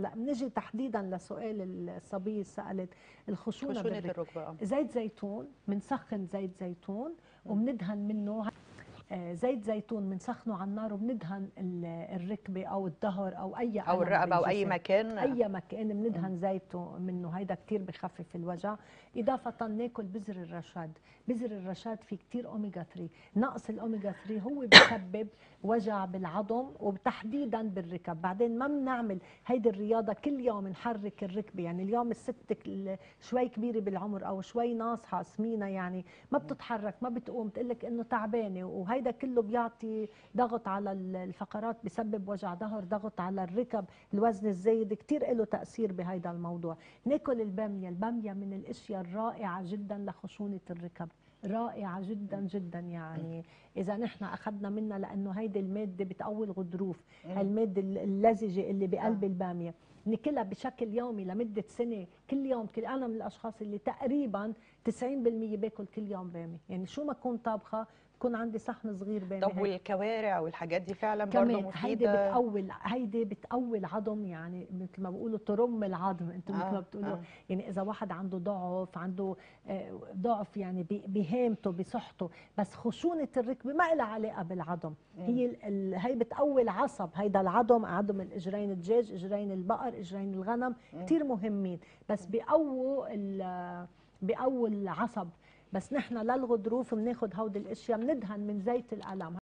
لا بنجي تحديدا لسؤال الصبيه سألت الخشونة خشونة بالركبة. الركبة آه. زيت زيتون بنسخن زيت زيتون وبندهن منه زيت زيتون بنسخنه على النار وبندهن ال- الركبة أو الظهر أو أي أو الرقبة أو أي. مكان. أي مكان بندهن زيته منه. هيدا كتير بخفف الوجع. إضافة ناكل بذر الرشاد. بذر الرشاد فيه كتير اوميجا 3 نقص الاوميجا 3 هو بسبب وجع بالعظم وتحديدا بالركب. بعدين ما بنعمل هيدي الرياضة كل يوم نحرك الركبة. يعني اليوم الست ال- شوي كبيرة بالعمر أو شوي ناصحة سمينة يعني ما بتتحرك ما بتقوم تقول لك إنه تعبانة. وهيدا كله بيعطي ضغط على ال- الفقرات بسبب وجع ظهر ضغط على الركب الوزن الزايد كتير له تأثير بهيدا الموضوع. ناكل البامية البامية من الأشياء الرائعة جدا لخشونة الركب. رائعة جدا جدا يعني. إذا نحن أخذنا منها لأنه هيدي المادة بتقوي الغضروف. المادة اللزجة اللي بقلب آه. البامية. ناكلها بشكل يومي لمدة سنة. كل يوم كل أنا من الأشخاص اللي تقريبا 90% باكل كل يوم بامية. يعني شو ما كنت طابخة بكون عندي صحن صغير بامية طب. والكوارع والحاجات دي فعلا برضه كمان هيدي مفيده بتقوي هيدي بتقوي العظم يعني مثل ما بيقولوا ترم العظم أنتم مثل ما آه، بتقولوا. آه. يعني إذا واحد عنده ضعف عنده آه، ضعف يعني بهامته بصحته بس خشونة الركبة ما لها علاقة بالعظم. هي ال- ال- هي بتقوي العصب هيدا العظم عظم الإجرين الدجاج إجرين البقر إجرين الغنم كثير مهمين بس بيقووا ال- بيقووا العصب. بس نحن للغضروف بناخذ هودي الأشياء بندهن من زيت القلم